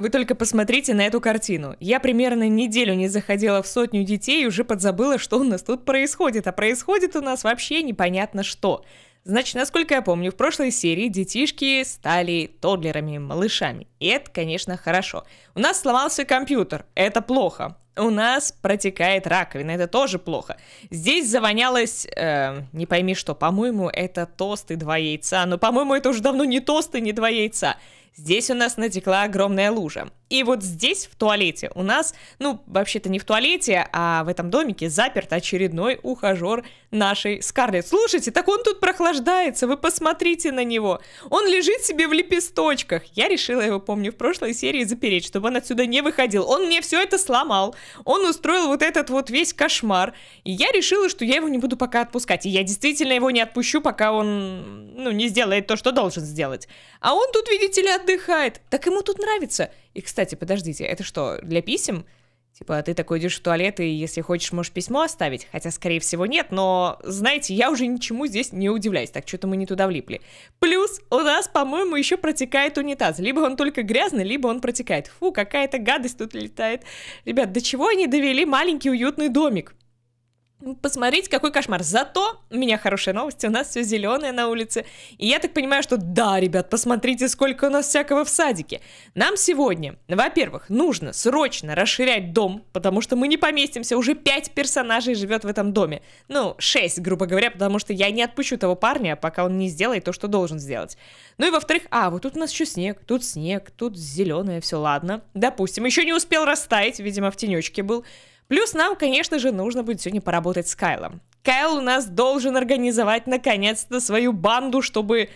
Вы только посмотрите на эту картину. Я примерно неделю не заходила в сотню детей и уже подзабыла, что у нас тут происходит. А происходит у нас вообще непонятно что. Значит, насколько я помню, в прошлой серии детишки стали тодлерами, малышами. И это, конечно, хорошо. У нас сломался компьютер, это плохо. У нас протекает раковина, это тоже плохо. Здесь завонялось, э, не пойми что, по-моему, это тост и два яйца. Но, по-моему, это уже давно не тост и не два яйца. Здесь у нас натекла огромная лужа. И вот здесь, в туалете, у нас, ну, вообще-то не в туалете, а в этом домике заперт очередной ухажер нашей Скарлетт. Слушайте, так он тут прохлаждается, вы посмотрите на него. Он лежит себе в лепесточках. Я решила его, помню, в прошлой серии запереть, чтобы он отсюда не выходил. Он мне все это сломал. Он устроил вот этот вот весь кошмар. И я решила, что я его не буду пока отпускать. И я действительно его не отпущу, пока он, ну, не сделает то, что должен сделать. А он тут, видите ли, отдыхает. Так ему тут нравится. И, кстати, подождите, это что, для писем? Типа, ты такой идешь в туалет, и если хочешь, можешь письмо оставить. Хотя, скорее всего, нет, но, знаете, я уже ничему здесь не удивляюсь. Так, что-то мы не туда влипли. Плюс у нас, по-моему, еще протекает унитаз. Либо он только грязный, либо он протекает. Фу, какая-то гадость тут летает. Ребят, до чего они довели маленький уютный домик? Посмотрите, какой кошмар. Зато у меня хорошая новость, у нас все зеленое на улице. И я так понимаю, что да, ребят, посмотрите, сколько у нас всякого в садике. Нам сегодня, во-первых, нужно срочно расширять дом, потому что мы не поместимся. Уже пять персонажей живет в этом доме. Ну, шесть, грубо говоря, потому что я не отпущу того парня, пока он не сделает то, что должен сделать. Ну и во-вторых, а, вот тут у нас еще снег, тут снег, тут зеленое, все ладно. Допустим, еще не успел растаять, видимо, в тенечке был. Плюс нам, конечно же, нужно будет сегодня поработать с Кайлом. Кайл у нас должен организовать наконец-то свою банду, чтобы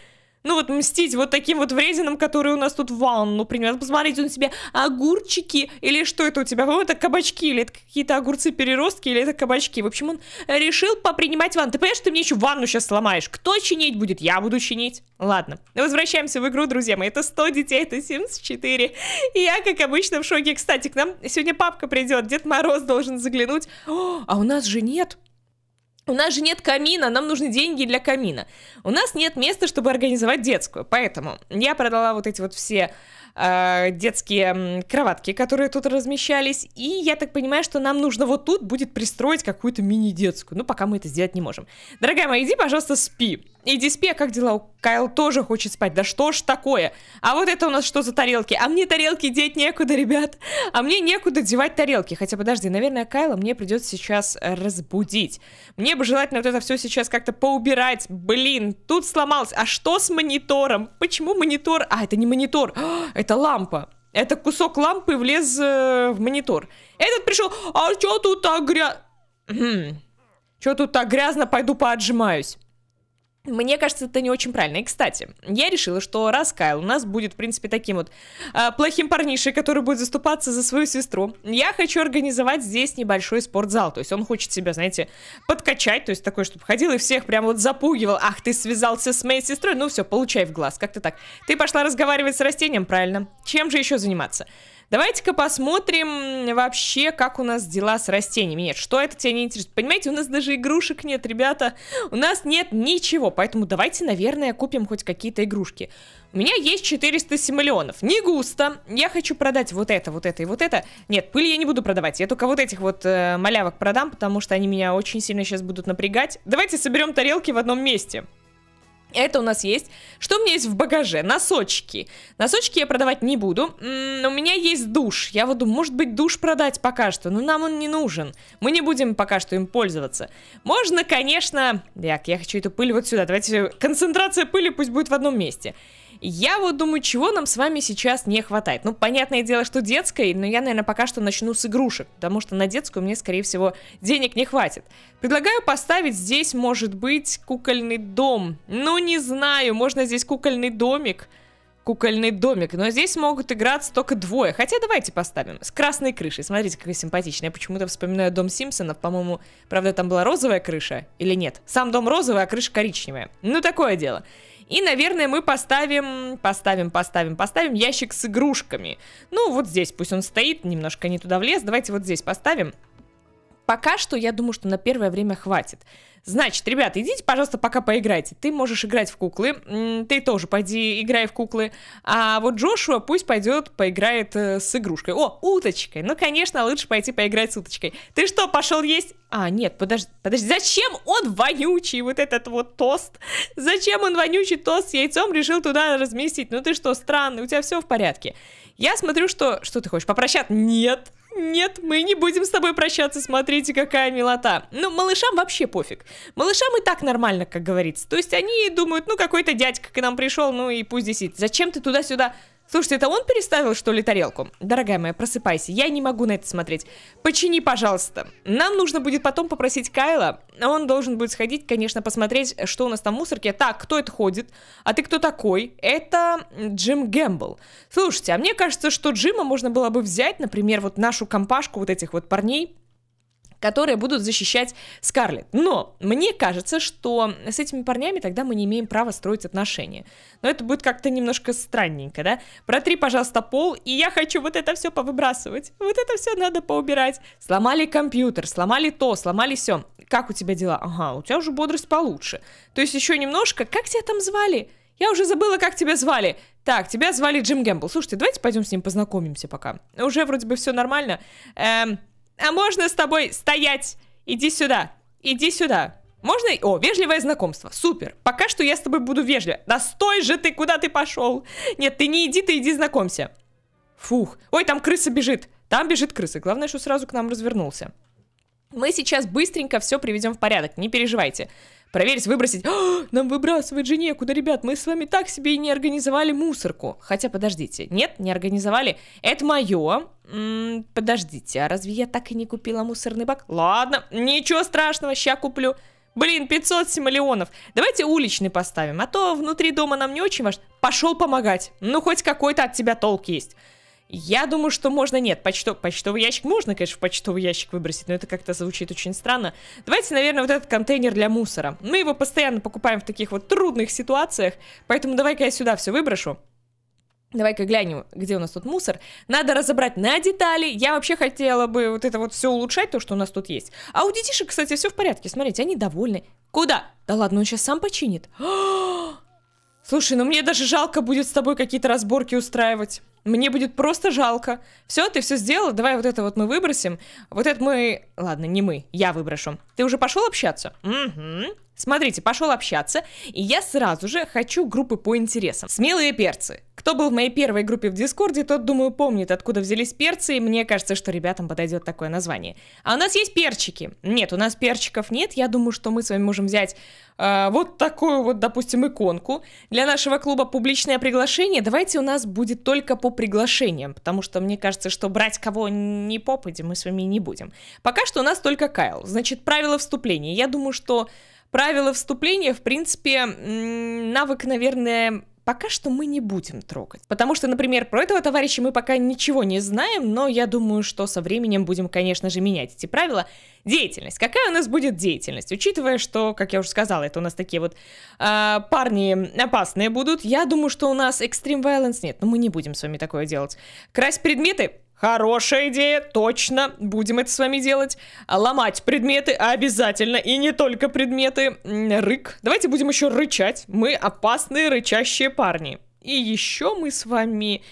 ну вот мстить вот таким вот врединам, которые у нас тут ванну принес. Посмотрите, он себе огурчики, или что это у тебя? По-моему, это кабачки, или это какие-то огурцы-переростки, или это кабачки. В общем, он решил попринимать ванну. Ты понимаешь, ты мне еще ванну сейчас сломаешь? Кто чинить будет? Я буду чинить. Ладно, возвращаемся в игру, друзья мои. Это 100 детей, это Sims 4. И я, как обычно, в шоке. Кстати, к нам сегодня папка придет, Дед Мороз должен заглянуть. О, а у нас же нет у нас же нет камина, нам нужны деньги для камина. У нас нет места, чтобы организовать детскую, поэтому я продала вот эти вот все э, детские кроватки, которые тут размещались, и я так понимаю, что нам нужно вот тут будет пристроить какую-то мини-детскую, ну пока мы это сделать не можем. Дорогая моя, иди, пожалуйста, спи. Иди спи, а как дела? У Кайл тоже хочет спать. Да что ж такое? А вот это у нас что за тарелки? А мне тарелки деть некуда, ребят. А мне некуда девать тарелки. Хотя, подожди, наверное, Кайла мне придется сейчас разбудить. Мне бы желательно вот это все сейчас как-то поубирать. Блин, тут сломалось. А что с монитором? Почему монитор? А, это не монитор. Это лампа. Это кусок лампы влез э, в монитор. Этот пришел. А что тут так грязно? Что тут так грязно? Пойду поотжимаюсь. Мне кажется, это не очень правильно. И, кстати, я решила, что раз Кайл у нас будет, в принципе, таким вот э, плохим парнишей, который будет заступаться за свою сестру, я хочу организовать здесь небольшой спортзал. То есть он хочет себя, знаете, подкачать, то есть такой, чтобы ходил и всех прям вот запугивал. Ах, ты связался с моей сестрой, ну все, получай в глаз, как-то так. Ты пошла разговаривать с растением, правильно? Чем же еще заниматься? Давайте-ка посмотрим вообще, как у нас дела с растениями. Нет, что это тебя не интересует? Понимаете, у нас даже игрушек нет, ребята. У нас нет ничего, поэтому давайте, наверное, купим хоть какие-то игрушки. У меня есть 400 симулионов. Не густо. Я хочу продать вот это, вот это и вот это. Нет, пыль я не буду продавать. Я только вот этих вот э, малявок продам, потому что они меня очень сильно сейчас будут напрягать. Давайте соберем тарелки в одном месте. Это у нас есть. Что у меня есть в багаже? Носочки. Носочки я продавать не буду. У меня есть душ. Я вот думаю, может быть, душ продать пока что. Но нам он не нужен. Мы не будем пока что им пользоваться. Можно, конечно... Так, я хочу эту пыль вот сюда. Давайте концентрация пыли пусть будет в одном месте. Я вот думаю, чего нам с вами сейчас не хватает. Ну, понятное дело, что детской, но я, наверное, пока что начну с игрушек, потому что на детскую мне, скорее всего, денег не хватит. Предлагаю поставить здесь, может быть, кукольный дом. Ну, не знаю, можно здесь кукольный домик кукольный домик, но здесь могут играться только двое. Хотя давайте поставим. С красной крышей. Смотрите, какой симпатичный. Я почему-то вспоминаю дом Симпсонов. По-моему, правда, там была розовая крыша или нет? Сам дом розовый, а крыша коричневая. Ну, такое дело. И, наверное, мы поставим, поставим, поставим, поставим ящик с игрушками. Ну, вот здесь пусть он стоит, немножко не туда влез. Давайте вот здесь поставим. Пока что я думаю, что на первое время хватит. Значит, ребята, идите, пожалуйста, пока поиграйте. Ты можешь играть в куклы, ты тоже пойди играй в куклы. А вот Джошуа пусть пойдет поиграет э, с игрушкой. О, уточкой. Ну, конечно, лучше пойти поиграть с уточкой. Ты что, пошел есть? А, нет, подожди, подожди, зачем он вонючий, вот этот вот тост? Зачем он вонючий тост с яйцом решил туда разместить? Ну ты что, странный, у тебя все в порядке. Я смотрю, что... Что ты хочешь, попрощаться? Нет, нет, мы не будем с тобой прощаться, смотрите, какая милота. Ну, малышам вообще пофиг. Малышам и так нормально, как говорится. То есть они думают, ну, какой-то дядька к нам пришел, ну и пусть здесь сидит. Зачем ты туда-сюда Слушайте, это он переставил, что ли, тарелку? Дорогая моя, просыпайся, я не могу на это смотреть. Почини, пожалуйста. Нам нужно будет потом попросить Кайла, он должен будет сходить, конечно, посмотреть, что у нас там в мусорке. Так, кто это ходит? А ты кто такой? Это Джим Гэмбл. Слушайте, а мне кажется, что Джима можно было бы взять, например, вот нашу компашку вот этих вот парней, которые будут защищать Скарлетт. Но мне кажется, что с этими парнями тогда мы не имеем права строить отношения. Но это будет как-то немножко странненько, да? Протри, пожалуйста, пол, и я хочу вот это все повыбрасывать. Вот это все надо поубирать. Сломали компьютер, сломали то, сломали все. Как у тебя дела? Ага, у тебя уже бодрость получше. То есть еще немножко. Как тебя там звали? Я уже забыла, как тебя звали. Так, тебя звали Джим Гэмбл. Слушайте, давайте пойдем с ним познакомимся пока. Уже вроде бы все нормально. Эм, а можно с тобой стоять? Иди сюда. Иди сюда. Можно? О, вежливое знакомство. Супер. Пока что я с тобой буду вежлив. Да стой же ты, куда ты пошел? Нет, ты не иди, ты иди знакомься. Фух. Ой, там крыса бежит. Там бежит крыса. Главное, что сразу к нам развернулся. Мы сейчас быстренько все приведем в порядок, не переживайте. Проверить, выбросить. О, нам выбрасывать же некуда, ребят. Мы с вами так себе и не организовали мусорку. Хотя, подождите. Нет, не организовали. Это мое. М -м, подождите, а разве я так и не купила мусорный бак? Ладно, ничего страшного, ща куплю. Блин, 500 симолеонов. Давайте уличный поставим, а то внутри дома нам не очень важно. Пошел помогать. Ну, хоть какой-то от тебя толк есть. Я думаю, что можно нет. Почто... Почтовый ящик можно, конечно, в почтовый ящик выбросить, но это как-то звучит очень странно. Давайте, наверное, вот этот контейнер для мусора. Мы его постоянно покупаем в таких вот трудных ситуациях, поэтому давай-ка я сюда все выброшу. Давай-ка глянем, где у нас тут мусор. Надо разобрать на детали. Я вообще хотела бы вот это вот все улучшать, то, что у нас тут есть. А у детишек, кстати, все в порядке. Смотрите, они довольны. Куда? Да ладно, он сейчас сам починит. Слушай, ну мне даже жалко будет с тобой какие-то разборки устраивать. Мне будет просто жалко. Все, ты все сделал, давай вот это вот мы выбросим. Вот это мы... Ладно, не мы, я выброшу. Ты уже пошел общаться? Угу. Смотрите, пошел общаться, и я сразу же хочу группы по интересам. Смелые перцы. Кто был в моей первой группе в Дискорде, тот, думаю, помнит, откуда взялись перцы, и мне кажется, что ребятам подойдет такое название. А у нас есть перчики. Нет, у нас перчиков нет, я думаю, что мы с вами можем взять э, вот такую вот, допустим, иконку. Для нашего клуба публичное приглашение. Давайте у нас будет только по приглашениям, потому что мне кажется, что брать кого не попади мы с вами не будем. Пока что у нас только Кайл. Значит, правила вступления. Я думаю, что Правила вступления, в принципе, навык, наверное, пока что мы не будем трогать. Потому что, например, про этого товарища мы пока ничего не знаем, но я думаю, что со временем будем, конечно же, менять эти правила. Деятельность. Какая у нас будет деятельность? Учитывая, что, как я уже сказала, это у нас такие вот э, парни опасные будут, я думаю, что у нас Extreme Violence нет, но мы не будем с вами такое делать. Красть предметы? Хорошая идея, точно, будем это с вами делать. Ломать предметы обязательно, и не только предметы. Рык. Давайте будем еще рычать. Мы опасные рычащие парни. И еще мы с вами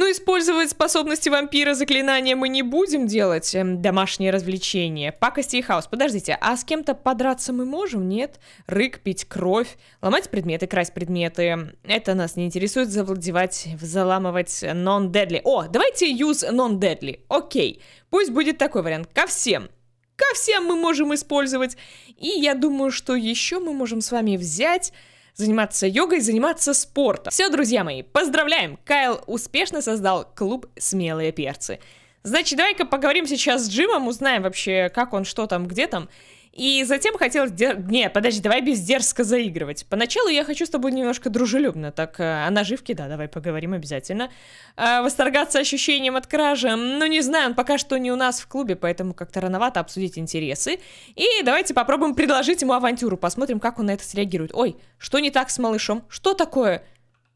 ну, использовать способности вампира заклинания мы не будем делать. Эм, домашние развлечения. Пакости и хаос. Подождите, а с кем-то подраться мы можем? Нет. Рык, пить кровь, ломать предметы, красть предметы. Это нас не интересует. Завладевать, заламывать non-deadly. О, давайте use non-deadly. Окей. Пусть будет такой вариант. Ко всем. Ко всем мы можем использовать. И я думаю, что еще мы можем с вами взять заниматься йогой, заниматься спортом. Все, друзья мои, поздравляем! Кайл успешно создал клуб «Смелые перцы». Значит, давай-ка поговорим сейчас с Джимом, узнаем вообще, как он, что там, где там. И затем хотелось... Не, подожди, давай без дерзко заигрывать. Поначалу я хочу с тобой немножко дружелюбно, так э, о наживке, да, давай поговорим обязательно. А, восторгаться ощущением от кражи, ну не знаю, он пока что не у нас в клубе, поэтому как-то рановато обсудить интересы. И давайте попробуем предложить ему авантюру, посмотрим, как он на это среагирует. Ой, что не так с малышом? Что такое?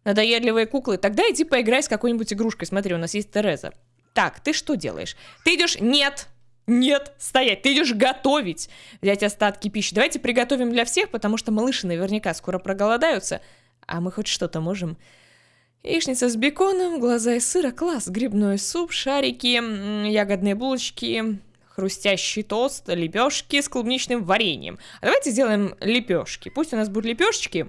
Надоедливые куклы? Тогда иди поиграй с какой-нибудь игрушкой. Смотри, у нас есть Тереза. Так, ты что делаешь? Ты идешь... Нет! Нет, стоять, ты идешь готовить. Взять остатки пищи. Давайте приготовим для всех, потому что малыши наверняка скоро проголодаются. А мы хоть что-то можем. Яичница с беконом, глаза из сыра, класс, грибной суп, шарики, ягодные булочки, хрустящий тост, лепешки с клубничным вареньем. А давайте сделаем лепешки. Пусть у нас будут лепешечки.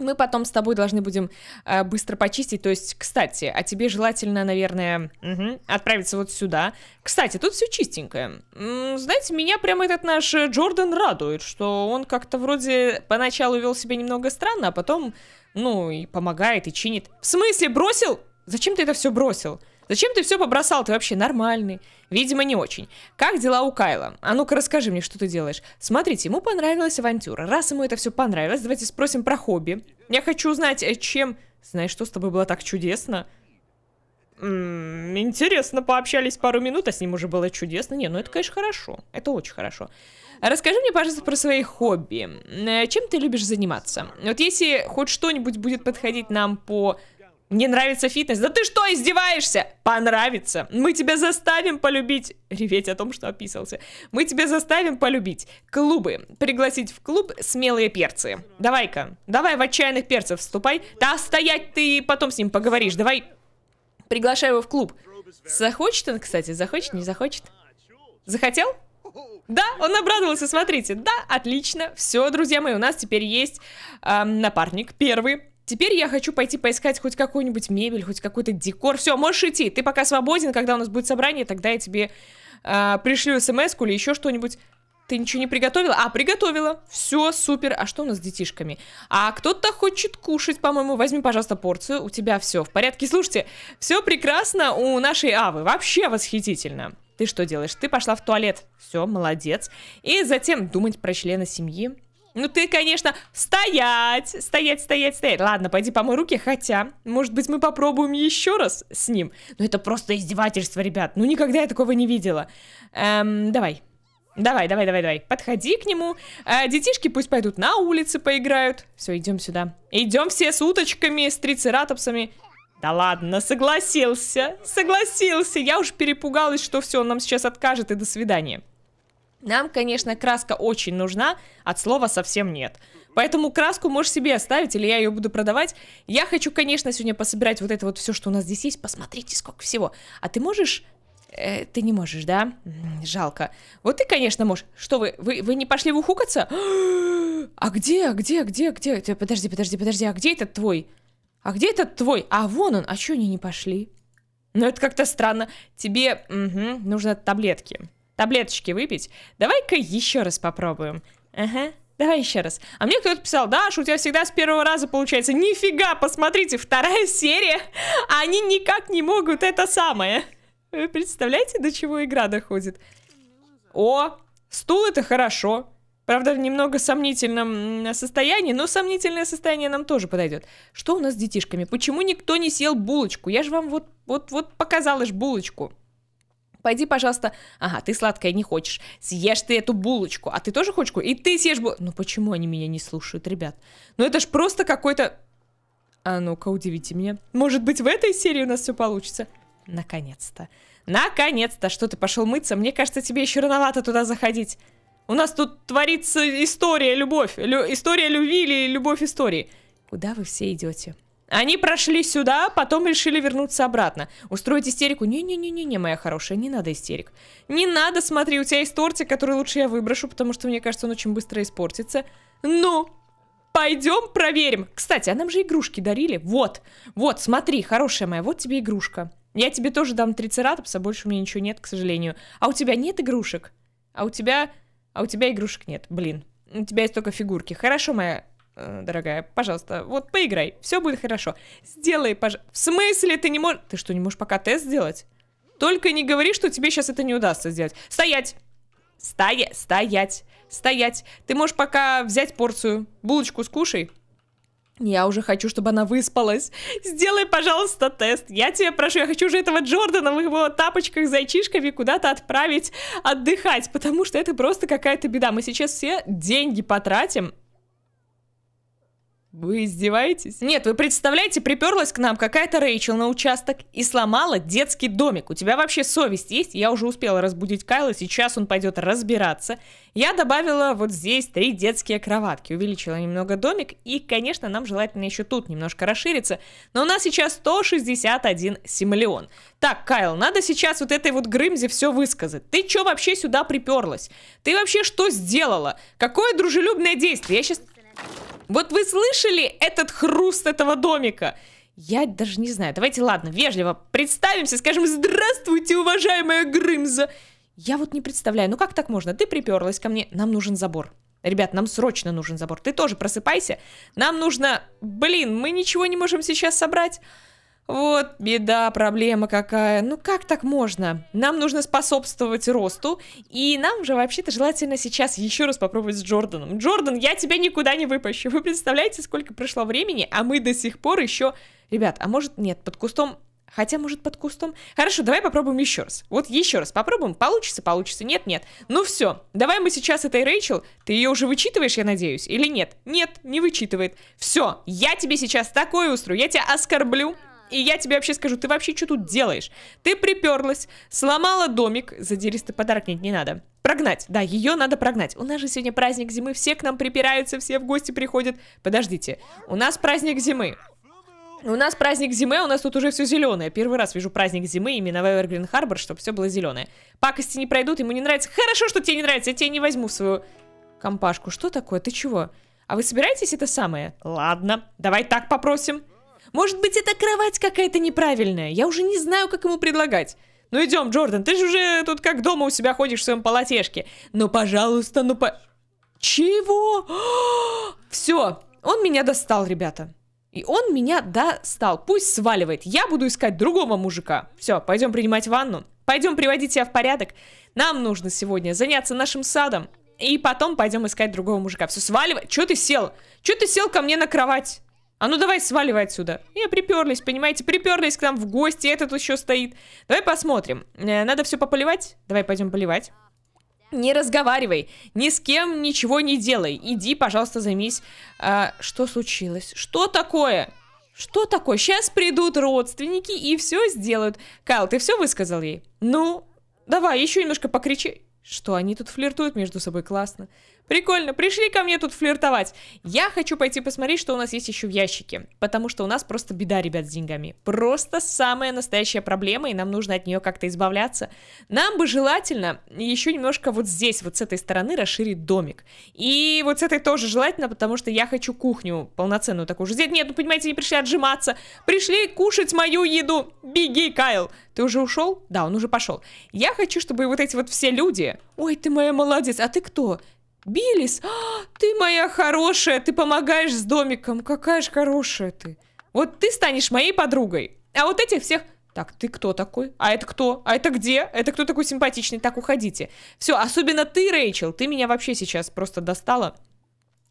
Мы потом с тобой должны будем э, быстро почистить. То есть, кстати, а тебе желательно, наверное, угу, отправиться вот сюда. Кстати, тут все чистенькое. М -м, знаете, меня прямо этот наш Джордан радует, что он как-то вроде поначалу вел себя немного странно, а потом, ну, и помогает, и чинит. В смысле, бросил? Зачем ты это все бросил? Зачем ты все побросал? Ты вообще нормальный. Видимо, не очень. Как дела у Кайла? А ну-ка расскажи мне, что ты делаешь. Смотрите, ему понравилась авантюра. Раз ему это все понравилось, давайте спросим про хобби. Я хочу узнать, э, чем... Знаешь, что с тобой было так чудесно? М интересно, пообщались пару минут, а с ним уже было чудесно. Не, ну это, конечно, хорошо. Это очень хорошо. Расскажи мне, пожалуйста, про свои хобби. Э, чем ты любишь заниматься? Вот если хоть что-нибудь будет подходить нам по мне нравится фитнес. Да ты что, издеваешься? Понравится. Мы тебя заставим полюбить. Реветь о том, что описался. Мы тебя заставим полюбить. Клубы. Пригласить в клуб смелые перцы. Давай-ка. Давай в отчаянных перцев вступай. Да стоять ты потом с ним поговоришь. Давай. Приглашай его в клуб. Захочет он, кстати? Захочет, не захочет? Захотел? Да, он обрадовался, смотрите. Да, отлично. Все, друзья мои, у нас теперь есть эм, напарник первый. Теперь я хочу пойти поискать хоть какую-нибудь мебель, хоть какой-то декор. Все, можешь идти. Ты пока свободен, когда у нас будет собрание, тогда я тебе э, пришлю смс или еще что-нибудь. Ты ничего не приготовила? А, приготовила. Все, супер. А что у нас с детишками? А кто-то хочет кушать, по-моему. Возьми, пожалуйста, порцию. У тебя все в порядке. Слушайте, все прекрасно у нашей Авы. Вообще восхитительно. Ты что делаешь? Ты пошла в туалет. Все, молодец. И затем думать про члена семьи. Ну ты, конечно, стоять, стоять, стоять, стоять. Ладно, пойди помой руки, хотя, может быть, мы попробуем еще раз с ним. Ну это просто издевательство, ребят. Ну никогда я такого не видела. Эм, давай. Давай, давай, давай, давай. Подходи к нему. А, детишки пусть пойдут на улице поиграют. Все, идем сюда. Идем все с уточками, с трицератопсами. Да ладно, согласился, согласился. Я уж перепугалась, что все, он нам сейчас откажет и до свидания. Нам, конечно, краска очень нужна, от слова совсем нет. Поэтому краску можешь себе оставить, или я ее буду продавать. Я хочу, конечно, сегодня пособирать вот это вот все, что у нас здесь есть. Посмотрите, сколько всего. А ты можешь... Э, ты не можешь, да? Жалко. Вот ты, конечно, можешь. Что вы, вы, вы не пошли в ухукаться? А где, а где, а где, а где? Подожди, подожди, подожди, а где этот твой? А где этот твой? А вон он, а что они не пошли? Ну, это как-то странно. Тебе угу, нужно таблетки таблеточки выпить. Давай-ка еще раз попробуем. Ага, давай еще раз. А мне кто-то писал, Даш, у тебя всегда с первого раза получается. Нифига, посмотрите, вторая серия. Они никак не могут это самое. Вы представляете, до чего игра доходит? О, стул это хорошо. Правда, в немного сомнительном состоянии, но сомнительное состояние нам тоже подойдет. Что у нас с детишками? Почему никто не съел булочку? Я же вам вот, вот, вот показала ж булочку. Пойди, пожалуйста. Ага, ты сладкое не хочешь. Съешь ты эту булочку. А ты тоже хочешь? И ты съешь булочку. Ну почему они меня не слушают, ребят? Ну это ж просто какой-то... А ну-ка, удивите меня. Может быть, в этой серии у нас все получится? Наконец-то. Наконец-то. Что ты пошел мыться? Мне кажется, тебе еще рановато туда заходить. У нас тут творится история, любовь. Лю история любви или любовь истории. Куда вы все идете? Они прошли сюда, потом решили вернуться обратно. Устроить истерику? Не-не-не-не, моя хорошая, не надо истерик. Не надо, смотри, у тебя есть тортик, который лучше я выброшу, потому что мне кажется, он очень быстро испортится. Ну, пойдем проверим. Кстати, а нам же игрушки дарили. Вот, вот, смотри, хорошая моя, вот тебе игрушка. Я тебе тоже дам трицератопса, больше у меня ничего нет, к сожалению. А у тебя нет игрушек? А у тебя... А у тебя игрушек нет, блин. У тебя есть только фигурки. Хорошо, моя дорогая, пожалуйста, вот поиграй, все будет хорошо. Сделай, пожалуйста. В смысле ты не можешь... Ты что, не можешь пока тест сделать? Только не говори, что тебе сейчас это не удастся сделать. Стоять! Стоять! Стоять! Стоять! Ты можешь пока взять порцию. Булочку скушай. Я уже хочу, чтобы она выспалась. Сделай, пожалуйста, тест. Я тебя прошу, я хочу уже этого Джордана в его тапочках зайчишками куда-то отправить отдыхать, потому что это просто какая-то беда. Мы сейчас все деньги потратим Вы издеваетесь? Нет, вы представляете, приперлась к нам какая-то Рэйчел на участок и сломала детский домик. У тебя вообще совесть есть? Я уже успела разбудить Кайла, сейчас он пойдет разбираться. Я добавила вот здесь три детские кроватки, увеличила немного домик, и, конечно, нам желательно еще тут немножко расшириться, но у нас сейчас 161 симлеон. Так, Кайл, надо сейчас вот этой вот Грымзе все высказать. Ты что вообще сюда приперлась? Ты вообще что сделала? Какое дружелюбное действие? Я сейчас... Вот вы слышали этот хруст этого домика? Я даже не знаю. Давайте, ладно, вежливо представимся, скажем «Здравствуйте, уважаемая Грымза!» Я вот не представляю, ну как так можно? Ты приперлась ко мне, нам нужен забор. Ребят, нам срочно нужен забор. Ты тоже просыпайся. Нам нужно... Блин, мы ничего не можем сейчас собрать. Вот беда, проблема какая. Ну как так можно? Нам нужно способствовать росту, и нам же вообще-то желательно сейчас еще раз попробовать с Джорданом. Джордан, я тебя никуда не выпущу. Вы представляете, сколько прошло времени, а мы до сих пор еще... Ребят, а может нет, под кустом Хотя, может, под кустом. Хорошо, давай попробуем еще раз. Вот еще раз попробуем. Получится, получится. Нет, нет. Ну все. Давай мы сейчас этой Рэйчел. Ты ее уже вычитываешь, я надеюсь? Или нет? Нет, не вычитывает. Все. Я тебе сейчас такое устрою. Я тебя оскорблю. И я тебе вообще скажу, ты вообще что тут делаешь? Ты приперлась, сломала домик, задиристый подарок нет, не надо. Прогнать, да, ее надо прогнать. У нас же сегодня праздник зимы, все к нам припираются, все в гости приходят. Подождите, у нас праздник зимы. У нас праздник зимы, а у нас тут уже все зеленое. Первый раз вижу праздник зимы именно в Эвергрин Харбор, чтобы все было зеленое. Пакости не пройдут, ему не нравится. Хорошо, что тебе не нравится, я тебе не возьму в свою компашку. Что такое? Ты чего? А вы собираетесь это самое? Ладно, давай так попросим. Может быть, это кровать какая-то неправильная? Я уже не знаю, как ему предлагать. Ну идем, Джордан, ты же уже тут как дома у себя ходишь в своем полотешке. Ну, пожалуйста, ну по... Чего? Все, он меня достал, ребята. И он меня достал. Пусть сваливает. Я буду искать другого мужика. Все, пойдем принимать ванну. Пойдем приводить себя в порядок. Нам нужно сегодня заняться нашим садом. И потом пойдем искать другого мужика. Все, сваливай. Че ты сел? Че ты сел ко мне на кровать? А ну давай сваливай отсюда. Я приперлись, понимаете, приперлись к нам в гости, этот еще стоит. Давай посмотрим. Э, надо все пополивать? Давай пойдем поливать. Не разговаривай, ни с кем ничего не делай. Иди, пожалуйста, займись. А, что случилось? Что такое? Что такое? Сейчас придут родственники и все сделают. Кайл, ты все высказал ей? Ну, давай, еще немножко покричи. Что, они тут флиртуют между собой, классно. Прикольно, пришли ко мне тут флиртовать. Я хочу пойти посмотреть, что у нас есть еще в ящике. Потому что у нас просто беда, ребят, с деньгами. Просто самая настоящая проблема, и нам нужно от нее как-то избавляться. Нам бы желательно еще немножко вот здесь, вот с этой стороны расширить домик. И вот с этой тоже желательно, потому что я хочу кухню полноценную такую же. Нет, ну понимаете, не пришли отжиматься. Пришли кушать мою еду. Беги, Кайл. Ты уже ушел? Да, он уже пошел. Я хочу, чтобы вот эти вот все люди... Ой, ты моя молодец. А ты кто? Биллис, а, ты моя хорошая, ты помогаешь с домиком, какая же хорошая ты. Вот ты станешь моей подругой. А вот этих всех... Так, ты кто такой? А это кто? А это где? Это кто такой симпатичный? Так, уходите. Все, особенно ты, Рэйчел, ты меня вообще сейчас просто достала.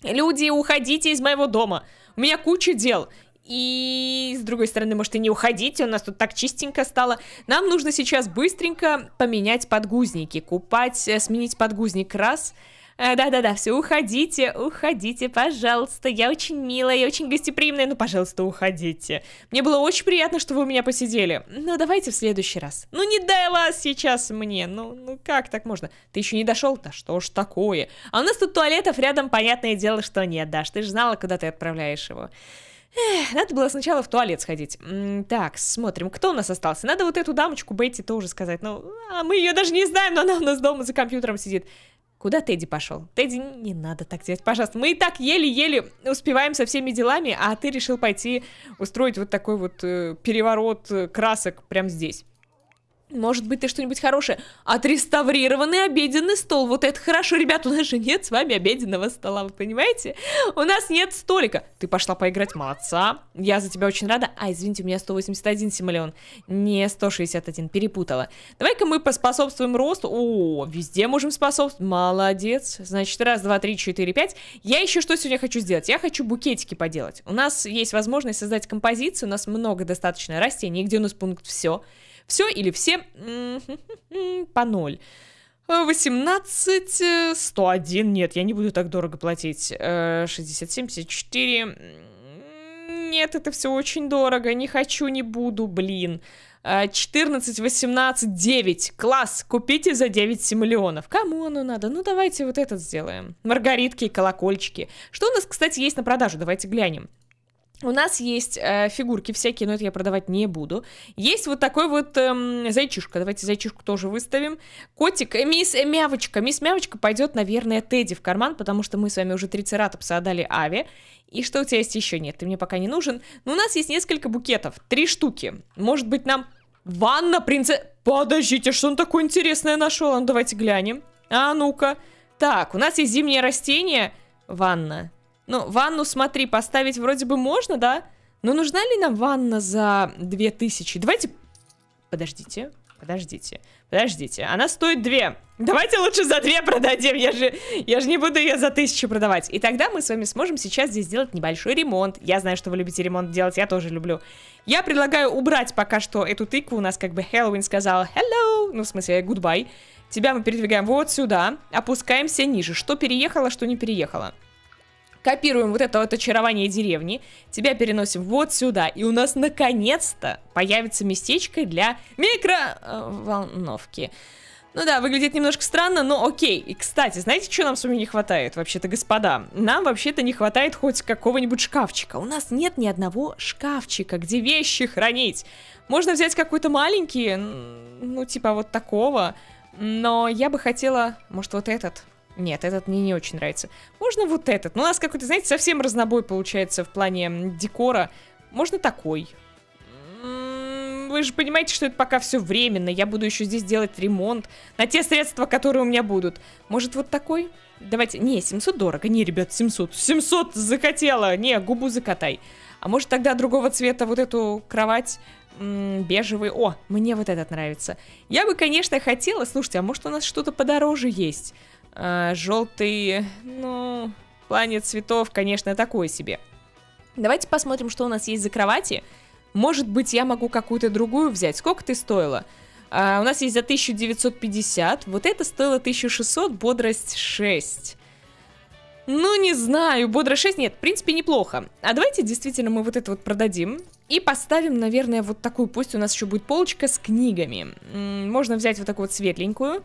Люди, уходите из моего дома. У меня куча дел. И с другой стороны, может и не уходите, у нас тут так чистенько стало. Нам нужно сейчас быстренько поменять подгузники, купать, э, сменить подгузник раз – да-да-да, все, уходите, уходите, пожалуйста. Я очень милая, я очень гостеприимная, ну, пожалуйста, уходите. Мне было очень приятно, что вы у меня посидели. Ну, давайте в следующий раз. Ну, не дай вас сейчас мне. Ну, ну как так можно? Ты еще не дошел? Да что ж такое? А у нас тут туалетов рядом, понятное дело, что нет, Даш. Ты же знала, куда ты отправляешь его. Эх, надо было сначала в туалет сходить. Так, смотрим, кто у нас остался. Надо вот эту дамочку Бетти тоже сказать. Ну, а мы ее даже не знаем, но она у нас дома за компьютером сидит. Куда Тедди пошел? Тедди, не надо так делать, пожалуйста. Мы и так еле-еле успеваем со всеми делами, а ты решил пойти устроить вот такой вот э, переворот э, красок прямо здесь. Может быть, ты что-нибудь хорошее. Отреставрированный обеденный стол. Вот это хорошо, ребят, у нас же нет с вами обеденного стола, вы понимаете? У нас нет столика. Ты пошла поиграть, молодца. Я за тебя очень рада. А, извините, у меня 181 симулион. Не 161, перепутала. Давай-ка мы поспособствуем росту. О, везде можем способствовать. Молодец. Значит, раз, два, три, четыре, пять. Я еще что сегодня хочу сделать? Я хочу букетики поделать. У нас есть возможность создать композицию. У нас много достаточно растений. Где у нас пункт все? Все или все по ноль. 18, 101, нет, я не буду так дорого платить. 60, 74, нет, это все очень дорого, не хочу, не буду, блин. 14, 18, 9. Класс, купите за 9 симулионов. Кому оно надо? Ну, давайте вот этот сделаем. Маргаритки и колокольчики. Что у нас, кстати, есть на продажу? Давайте глянем. У нас есть э, фигурки всякие, но это я продавать не буду. Есть вот такой вот эм, зайчишка. Давайте зайчишку тоже выставим. Котик, э, мисс э, Мявочка. Мисс Мявочка пойдет, наверное, Тедди в карман, потому что мы с вами уже трицератопса отдали Аве. И что у тебя есть еще? Нет, ты мне пока не нужен. Но у нас есть несколько букетов. Три штуки. Может быть, нам ванна принцесса... Подождите, что он такое интересное нашел? А ну, давайте глянем. А, ну-ка. Так, у нас есть зимнее растение. Ванна. Ну, ванну, смотри, поставить вроде бы можно, да? Но нужна ли нам ванна за 2000? Давайте... Подождите, подождите, подождите. Она стоит 2. Давайте лучше за 2 продадим, я же, я же не буду ее за 1000 продавать. И тогда мы с вами сможем сейчас здесь сделать небольшой ремонт. Я знаю, что вы любите ремонт делать, я тоже люблю. Я предлагаю убрать пока что эту тыкву. У нас как бы Хэллоуин сказал hello, ну в смысле goodbye. Тебя мы передвигаем вот сюда, опускаемся ниже. Что переехало, что не переехало. Копируем вот это вот очарование деревни, тебя переносим вот сюда, и у нас наконец-то появится местечко для микроволновки. Ну да, выглядит немножко странно, но окей. И, кстати, знаете, что нам с вами не хватает, вообще-то, господа? Нам вообще-то не хватает хоть какого-нибудь шкафчика. У нас нет ни одного шкафчика, где вещи хранить. Можно взять какой-то маленький, ну, типа вот такого. Но я бы хотела, может, вот этот. Нет, этот мне не очень нравится. Можно вот этот. Ну, у нас какой-то, знаете, совсем разнобой получается в плане декора. Можно такой. Вы же понимаете, что это пока все временно. Я буду еще здесь делать ремонт на те средства, которые у меня будут. Может, вот такой? Давайте... Не, 700 дорого. Не, ребят, 700. 700 захотела. Не, губу закатай. А может, тогда другого цвета вот эту кровать бежевый. О, мне вот этот нравится. Я бы, конечно, хотела... Слушайте, а может у нас что-то подороже есть? А, желтый, ну, в плане цветов, конечно, такой себе. Давайте посмотрим, что у нас есть за кровати. Может быть, я могу какую-то другую взять. Сколько ты стоила? А, у нас есть за 1950. Вот это стоило 1600, бодрость 6. Ну, не знаю, бодрость 6, нет, в принципе, неплохо. А давайте действительно мы вот это вот продадим. И поставим, наверное, вот такую, пусть у нас еще будет полочка с книгами. Можно взять вот такую вот светленькую.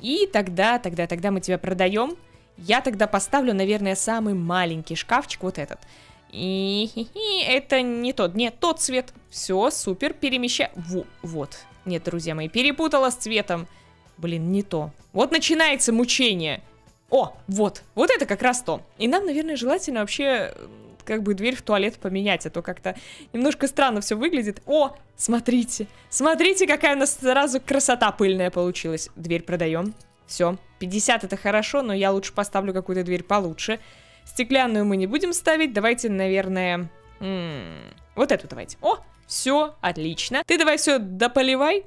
И тогда, тогда, тогда мы тебя продаем. Я тогда поставлю, наверное, самый маленький шкафчик, вот этот. И это не тот, нет, тот цвет. Все, супер, перемещай. Во, вот. Нет, друзья мои, перепутала с цветом. Блин, не то. Вот начинается мучение. О, вот, вот это как раз то. И нам, наверное, желательно вообще как бы дверь в туалет поменять, а то как-то немножко странно все выглядит. О, смотрите, смотрите, какая у нас сразу красота пыльная получилась. Дверь продаем. Все, 50 это хорошо, но я лучше поставлю какую-то дверь получше. Стеклянную мы не будем ставить, давайте, наверное, м -м, вот эту давайте. О, все, отлично. Ты давай все дополивай.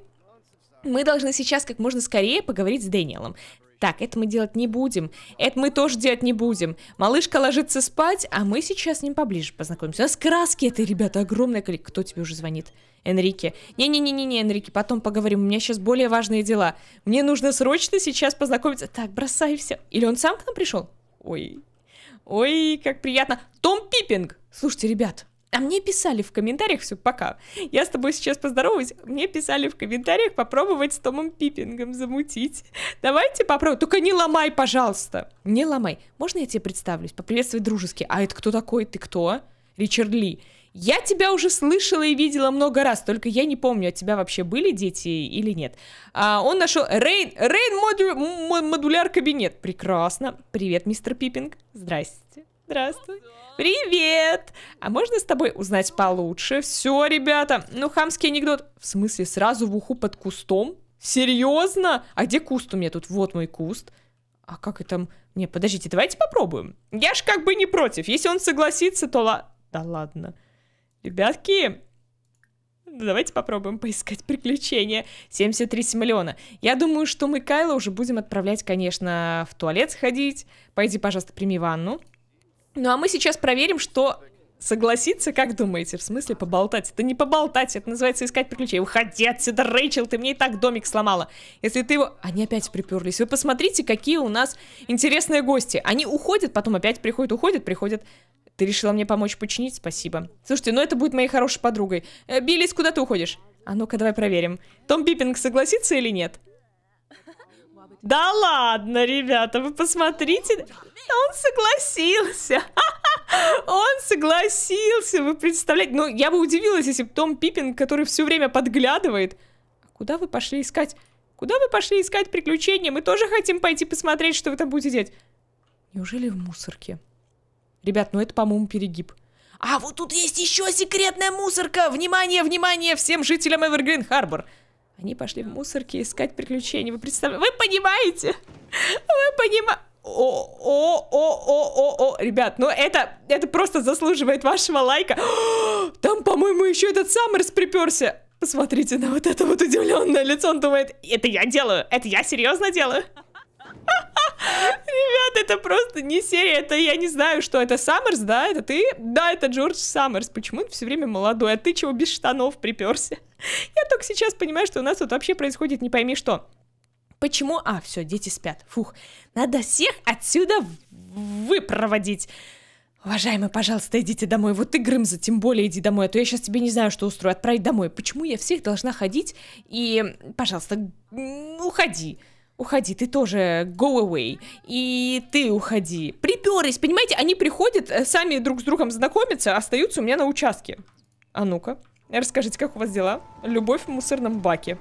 Мы должны сейчас как можно скорее поговорить с Дэниелом. Так, это мы делать не будем. Это мы тоже делать не будем. Малышка ложится спать, а мы сейчас с ним поближе познакомимся. У нас краски это, ребята, огромное количество. Кто тебе уже звонит? Энрике. Не-не-не-не, Энрике, потом поговорим. У меня сейчас более важные дела. Мне нужно срочно сейчас познакомиться. Так, бросай все. Или он сам к нам пришел? Ой. Ой, как приятно. Том Пиппинг. Слушайте, ребят, а мне писали в комментариях, все, пока. Я с тобой сейчас поздороваюсь. Мне писали в комментариях попробовать с Томом Пиппингом замутить. Давайте попробуем. Только не ломай, пожалуйста. Не ломай. Можно я тебе представлюсь? Поприветствовать дружески. А это кто такой? Ты кто? Ричард Ли. Я тебя уже слышала и видела много раз, только я не помню, от тебя вообще были дети или нет. А, он нашел Рейн, Рейн моду, модуляр кабинет. Прекрасно. Привет, мистер Пиппинг. Здрасте. Здравствуй. Привет! А можно с тобой узнать получше? Все, ребята. Ну, хамский анекдот. В смысле, сразу в уху под кустом? Серьезно? А где куст у меня тут? Вот мой куст. А как это... Не, подождите, давайте попробуем. Я ж как бы не против. Если он согласится, то ла... Да ладно. Ребятки, Давайте попробуем поискать приключения. 73 миллиона. Я думаю, что мы Кайла уже будем отправлять, конечно, в туалет сходить. Пойди, пожалуйста, прими ванну. Ну а мы сейчас проверим, что... согласиться, как думаете? В смысле поболтать? Это не поболтать, это называется искать приключения. Уходи отсюда, Рэйчел, ты мне и так домик сломала. Если ты его... Они опять приперлись. Вы посмотрите, какие у нас интересные гости. Они уходят, потом опять приходят, уходят, приходят. Ты решила мне помочь починить? Спасибо. Слушайте, ну это будет моей хорошей подругой. Э, Биллис, куда ты уходишь? А ну-ка, давай проверим. Том Пиппинг согласится или нет? Да ладно, ребята, вы посмотрите. Он согласился. Он согласился, вы представляете? Ну, я бы удивилась, если бы Том Пиппин, который все время подглядывает. А куда вы пошли искать? Куда вы пошли искать приключения? Мы тоже хотим пойти посмотреть, что вы там будете делать. Неужели в мусорке? Ребят, ну это, по-моему, перегиб. А вот тут есть еще секретная мусорка! Внимание, внимание всем жителям Эвергрин Харбор! Они пошли в мусорке искать приключения. Вы представляете? Вы понимаете? Вы понимаете? О-о-о-о-о-о, ребят, ну это, это просто заслуживает вашего лайка. Там, по-моему, еще этот Саммерс приперся. Посмотрите на вот это вот удивленное лицо, он думает, это я делаю, это я серьезно делаю. Ребят, это просто не серия, это я не знаю, что это Саммерс, да? Это ты? Да, это Джордж Саммерс. Почему ты все время молодой, а ты чего без штанов приперся? Я только сейчас понимаю, что у нас тут вообще происходит не пойми что. Почему? А, все, дети спят. Фух, надо всех отсюда выпроводить. Уважаемый, пожалуйста, идите домой. Вот ты, Грымза, тем более иди домой, а то я сейчас тебе не знаю, что устрою. Отправить домой. Почему я всех должна ходить и... Пожалуйста, уходи. Уходи, ты тоже go away. И ты уходи. Приперлись, понимаете? Они приходят, э, сами друг с другом знакомятся, остаются у меня на участке. А ну-ка, расскажите, как у вас дела? Любовь в мусорном баке.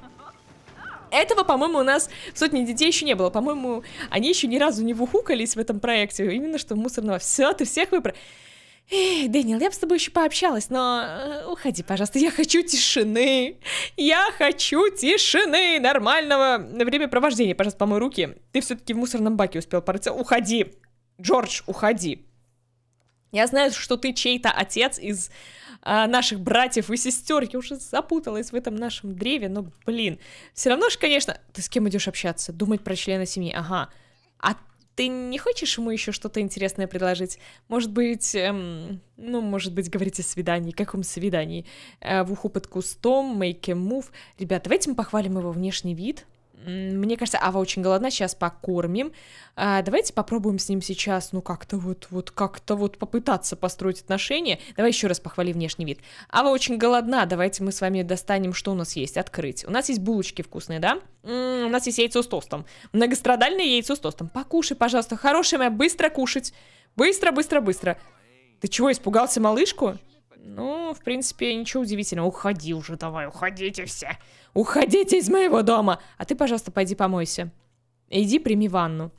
Этого, по-моему, у нас в сотне детей еще не было. По-моему, они еще ни разу не вухукались в этом проекте. Именно что мусорного. Все, ты всех выбрал. Эй, Дэниел, я бы с тобой еще пообщалась, но э, уходи, пожалуйста, я хочу тишины. Я хочу тишины, нормального времяпровождения. Пожалуйста, помой руки. Ты все-таки в мусорном баке успел порыться. Уходи. Джордж, уходи. Я знаю, что ты чей-то отец из а, наших братьев и сестер. Я уже запуталась в этом нашем древе, но, блин. Все равно же, конечно... Ты с кем идешь общаться? Думать про члена семьи. Ага. А ты не хочешь ему еще что-то интересное предложить? Может быть, эм, ну, может быть, говорить о свидании. Каком свидании? Э, в уху под кустом, make a move. Ребят, давайте мы похвалим его внешний вид. Мне кажется, Ава очень голодна, сейчас покормим. А, давайте попробуем с ним сейчас, ну, как-то вот, вот, как-то вот попытаться построить отношения. Давай еще раз похвали внешний вид. Ава очень голодна, давайте мы с вами достанем, что у нас есть, открыть. У нас есть булочки вкусные, да? М -м, у нас есть яйцо с тостом. Многострадальное яйцо с тостом. Покушай, пожалуйста, хорошее моя, быстро кушать. Быстро, быстро, быстро. Ты чего, испугался малышку? Ну, в принципе, ничего удивительного. Уходи уже давай, уходите все. Уходите из моего дома. А ты, пожалуйста, пойди помойся. Иди прими ванну.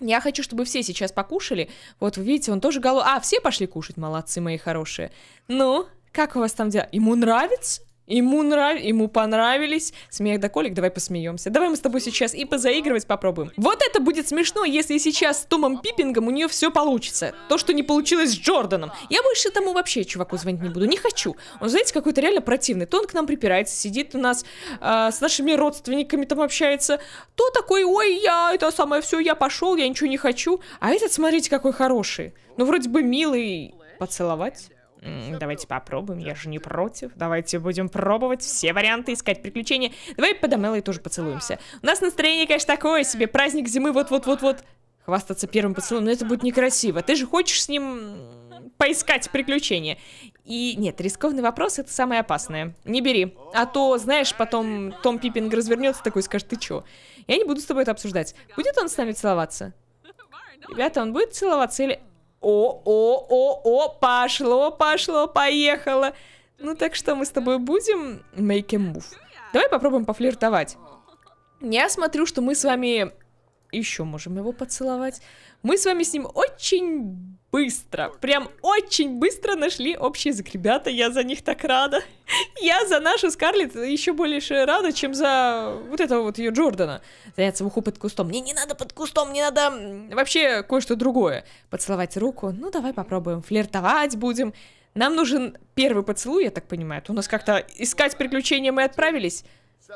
Я хочу, чтобы все сейчас покушали. Вот, вы видите, он тоже голод... А, все пошли кушать, молодцы мои хорошие. Ну, как у вас там дела? Ему нравится? Ему, нрав... Ему понравились. Смех да колик, давай посмеемся. Давай мы с тобой сейчас и позаигрывать попробуем. Вот это будет смешно, если сейчас с Томом Пиппингом у нее все получится. То, что не получилось с Джорданом. Я больше тому вообще чуваку звонить не буду, не хочу. Он, знаете, какой-то реально противный. То он к нам припирается, сидит у нас э, с нашими родственниками там общается. То такой, ой, я это самое все, я пошел, я ничего не хочу. А этот, смотрите, какой хороший. Ну, вроде бы милый. Поцеловать? Давайте попробуем, я же не против. Давайте будем пробовать все варианты, искать приключения. Давай под Амелой тоже поцелуемся. У нас настроение, конечно, такое себе. Праздник зимы вот-вот-вот-вот. Хвастаться первым поцелуем, но это будет некрасиво. Ты же хочешь с ним поискать приключения. И нет, рискованный вопрос это самое опасное. Не бери. А то, знаешь, потом Том Пиппинг развернется такой и скажет, ты чё? Я не буду с тобой это обсуждать. Будет он с нами целоваться? Ребята, он будет целоваться или... О, о, о, о, пошло, пошло, поехало. Ну так что мы с тобой будем make a move. Давай попробуем пофлиртовать. Я смотрю, что мы с вами еще можем его поцеловать. Мы с вами с ним очень быстро, прям очень быстро нашли общий язык. Ребята, я за них так рада. Я за нашу Скарлетт еще больше рада, чем за вот этого вот ее Джордана. Заняться в уху под кустом. Мне не надо под кустом, мне надо вообще кое-что другое. Поцеловать руку. Ну, давай попробуем. Флиртовать будем. Нам нужен первый поцелуй, я так понимаю. То у нас как-то искать приключения мы отправились.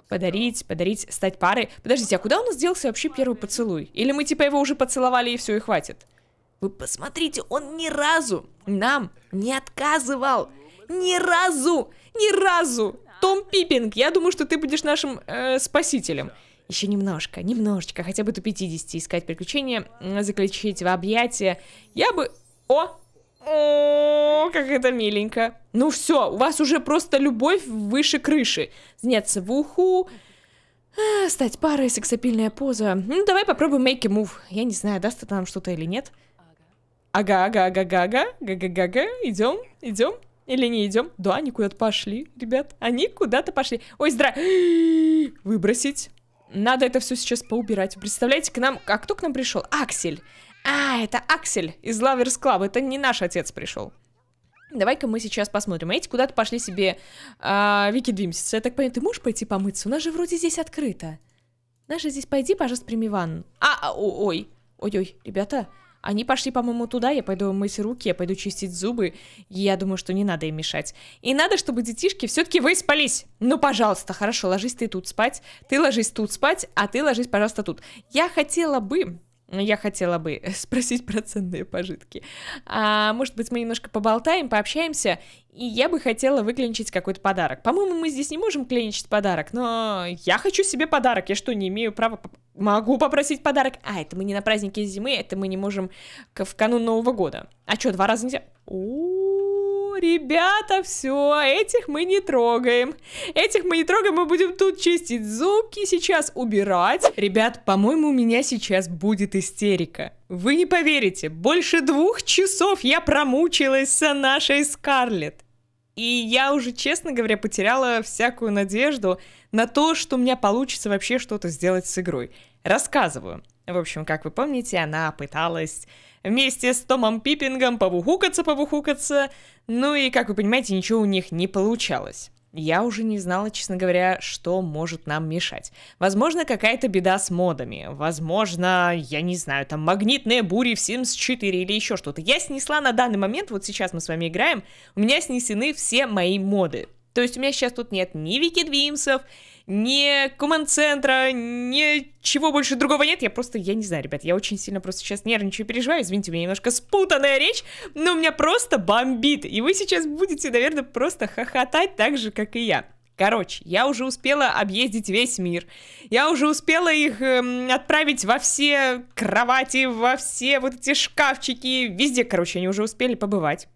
Подарить, подарить, стать парой. Подождите, а куда у нас делся вообще первый поцелуй? Или мы типа его уже поцеловали и все, и хватит? Вы посмотрите, он ни разу нам не отказывал. Ни разу! Ни разу! Том Пиппинг, я думаю, что ты будешь нашим э, спасителем. Еще немножко, немножечко, хотя бы до 50 искать приключения, заключить в объятия. Я бы... О! О, как это миленько. Ну все, у вас уже просто любовь выше крыши. Заняться в уху, а, стать парой, сексапильная поза. Ну, давай попробуем make a move. Я не знаю, даст это нам что-то или нет. Ага, ага, ага, ага, ага, ага, ага, идем, идем. Или не идем? Да, они куда-то пошли, ребят. Они куда-то пошли. Ой, здра... Выбросить. Надо это все сейчас поубирать. Представляете, к нам... А кто к нам пришел? Аксель. А, это Аксель из Lovers Club. Это не наш отец пришел. Давай-ка мы сейчас посмотрим. Эти куда-то пошли себе а, Вики Двимсица. Я так понимаю, ты можешь пойти помыться? У нас же вроде здесь открыто. Наша здесь пойди, пожалуйста, прими ванну. А, а ой. Ой-ой, ребята, они пошли, по-моему, туда, я пойду мыть руки, я пойду чистить зубы, я думаю, что не надо им мешать. И надо, чтобы детишки все-таки выспались. Ну, пожалуйста, хорошо, ложись ты тут спать, ты ложись тут спать, а ты ложись, пожалуйста, тут. Я хотела бы я хотела бы спросить про ценные пожитки. А, может быть, мы немножко поболтаем, пообщаемся, и я бы хотела выклинчить какой-то подарок. По-моему, мы здесь не можем клинчить подарок, но я хочу себе подарок. Я что, не имею права... Могу попросить подарок? А, это мы не на празднике зимы, это мы не можем в канун Нового года. А что, два раза нельзя? ребята, все, этих мы не трогаем. Этих мы не трогаем, мы будем тут чистить зубки, сейчас убирать. Ребят, по-моему, у меня сейчас будет истерика. Вы не поверите, больше двух часов я промучилась с нашей Скарлетт. И я уже, честно говоря, потеряла всякую надежду на то, что у меня получится вообще что-то сделать с игрой. Рассказываю. В общем, как вы помните, она пыталась вместе с Томом Пиппингом повухукаться-повухукаться, ну и, как вы понимаете, ничего у них не получалось. Я уже не знала, честно говоря, что может нам мешать. Возможно, какая-то беда с модами. Возможно, я не знаю, там магнитные бури в Sims 4 или еще что-то. Я снесла на данный момент, вот сейчас мы с вами играем, у меня снесены все мои моды. То есть у меня сейчас тут нет ни Викидвимсов, ни команд-центра, ничего больше другого нет. Я просто, я не знаю, ребят, я очень сильно просто сейчас нервничаю, переживаю. Извините, у меня немножко спутанная речь, но у меня просто бомбит. И вы сейчас будете, наверное, просто хохотать так же, как и я. Короче, я уже успела объездить весь мир. Я уже успела их эм, отправить во все кровати, во все вот эти шкафчики, везде, короче, они уже успели побывать.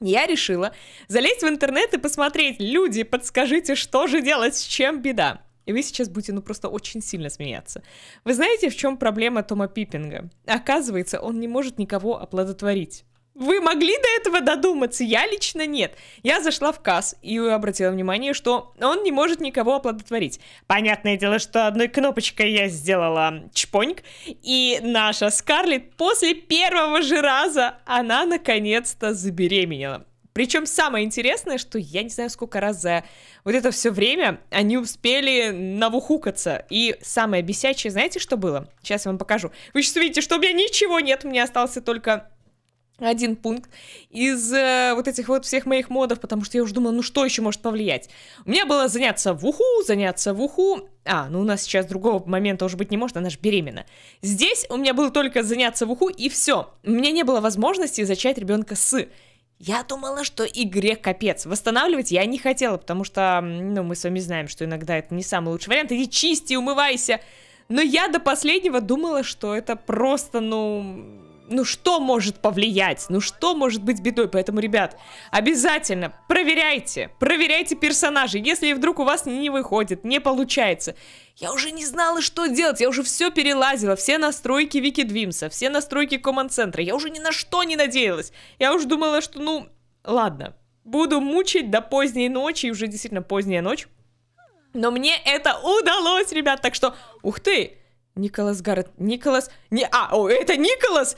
Я решила залезть в интернет и посмотреть, люди, подскажите, что же делать, с чем беда. И вы сейчас будете, ну, просто очень сильно смеяться. Вы знаете, в чем проблема Тома Пиппинга? Оказывается, он не может никого оплодотворить. Вы могли до этого додуматься? Я лично нет. Я зашла в касс и обратила внимание, что он не может никого оплодотворить. Понятное дело, что одной кнопочкой я сделала чпоньк, и наша Скарлетт после первого же раза, она наконец-то забеременела. Причем самое интересное, что я не знаю, сколько раз за вот это все время они успели навухукаться. И самое бесячее, знаете, что было? Сейчас я вам покажу. Вы сейчас увидите, что у меня ничего нет, у меня остался только один пункт из э, вот этих вот всех моих модов, потому что я уже думала, ну что еще может повлиять. У меня было заняться в уху, заняться в уху. А, ну у нас сейчас другого момента уже быть не может, она же беременна. Здесь у меня было только заняться в уху и все. У меня не было возможности зачать ребенка с. Я думала, что игре капец. Восстанавливать я не хотела, потому что, ну, мы с вами знаем, что иногда это не самый лучший вариант. Иди чисти, умывайся. Но я до последнего думала, что это просто, ну, ну что может повлиять, ну что может быть бедой, поэтому, ребят, обязательно проверяйте, проверяйте персонажей, если вдруг у вас не выходит, не получается. Я уже не знала, что делать, я уже все перелазила, все настройки Вики Двимса, все настройки Команд-центра, я уже ни на что не надеялась. Я уже думала, что, ну, ладно, буду мучить до поздней ночи, уже действительно поздняя ночь. Но мне это удалось, ребят, так что, ух ты, Николас Гаррет, Николас, не, а, о, это Николас!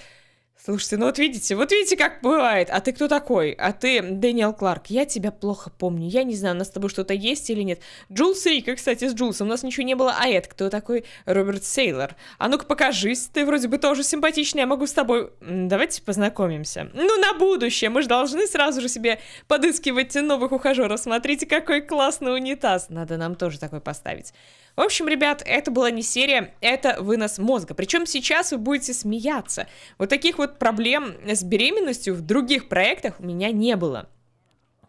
Слушайте, ну вот видите, вот видите, как бывает. А ты кто такой? А ты Дэниел Кларк. Я тебя плохо помню. Я не знаю, у нас с тобой что-то есть или нет. Джулс Рика, кстати, с Джулсом у нас ничего не было. А это кто такой? Роберт Сейлор. А ну-ка покажись. Ты вроде бы тоже симпатичный. Я могу с тобой... Давайте познакомимся. Ну, на будущее. Мы же должны сразу же себе подыскивать новых ухажеров. Смотрите, какой классный унитаз. Надо нам тоже такой поставить. В общем, ребят, это была не серия, это вынос мозга. Причем сейчас вы будете смеяться. Вот таких вот проблем с беременностью в других проектах у меня не было.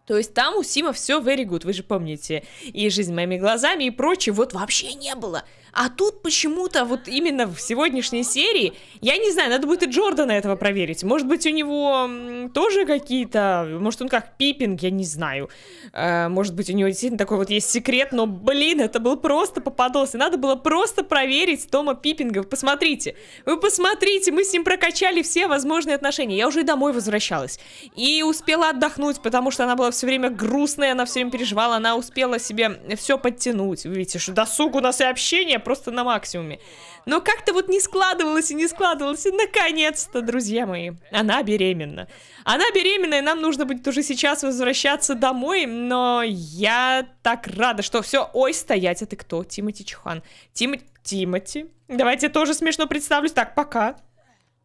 То есть там у Сима все very good, вы же помните, и «Жизнь моими глазами» и прочее, вот вообще не было. А тут почему-то вот именно в сегодняшней серии, я не знаю, надо будет и Джордана этого проверить. Может быть, у него тоже какие-то, может, он как Пиппинг, я не знаю. Э, может быть, у него действительно такой вот есть секрет, но, блин, это был просто попадос. И надо было просто проверить Тома Пиппинга. Посмотрите, вы посмотрите, мы с ним прокачали все возможные отношения. Я уже домой возвращалась. И успела отдохнуть, потому что она была все время грустная, она все время переживала, она успела себе все подтянуть. Вы видите, что досуг у нас и общение просто на максимуме. Но как-то вот не складывалось и не складывалось. И наконец-то, друзья мои, она беременна. Она беременна, и нам нужно будет уже сейчас возвращаться домой, но я так рада, что все... Ой, стоять, это кто? Тимати Чухан. Тим... Тимати? Давайте тоже смешно представлюсь. Так, пока.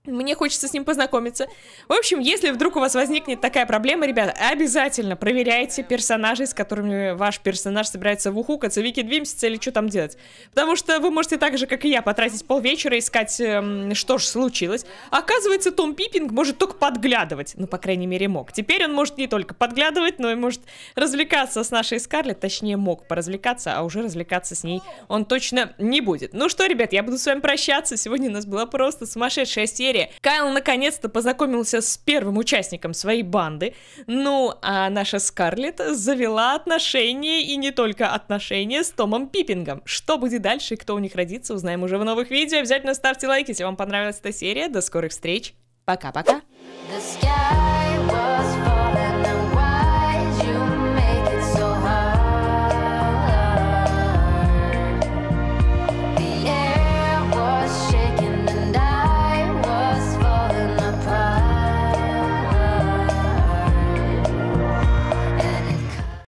Мне хочется с ним познакомиться. В общем, если вдруг у вас возникнет такая проблема, ребята, обязательно проверяйте персонажей, с которыми ваш персонаж собирается в ухукаться, вики двимситься или что там делать. Потому что вы можете так же, как и я, потратить полвечера, искать, эм, что же случилось. оказывается, Том Пиппинг может только подглядывать. Ну, по крайней мере, мог. Теперь он может не только подглядывать, но и может развлекаться с нашей Скарлетт. Точнее, мог поразвлекаться, а уже развлекаться с ней он точно не будет. Ну что, ребят, я буду с вами прощаться. Сегодня у нас была просто сумасшедшая серия серия Кайл наконец-то познакомился с первым участником своей банды. Ну, а наша Скарлетт завела отношения, и не только отношения, с Томом Пиппингом. Что будет дальше и кто у них родится, узнаем уже в новых видео. Обязательно ставьте лайки, если вам понравилась эта серия. До скорых встреч. Пока-пока. The sky was